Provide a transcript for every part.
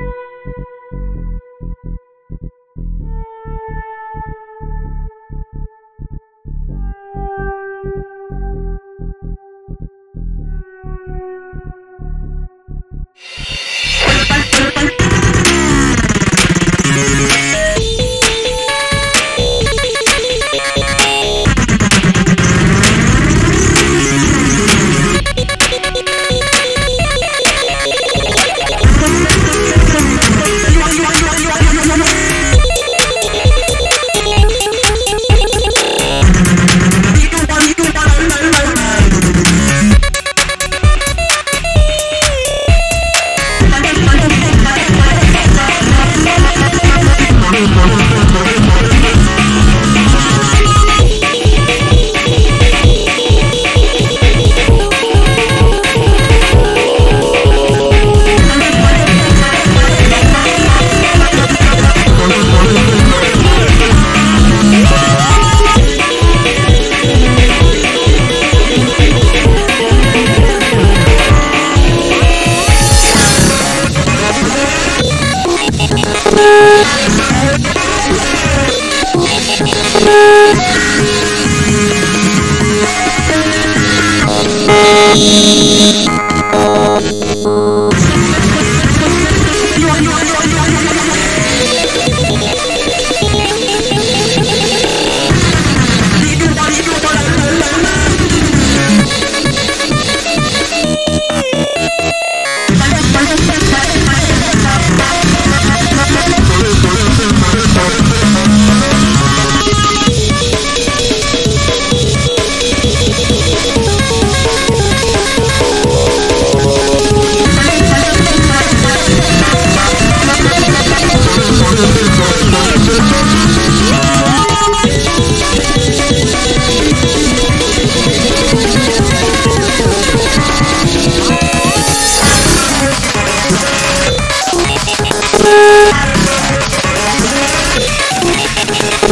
you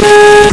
Thank.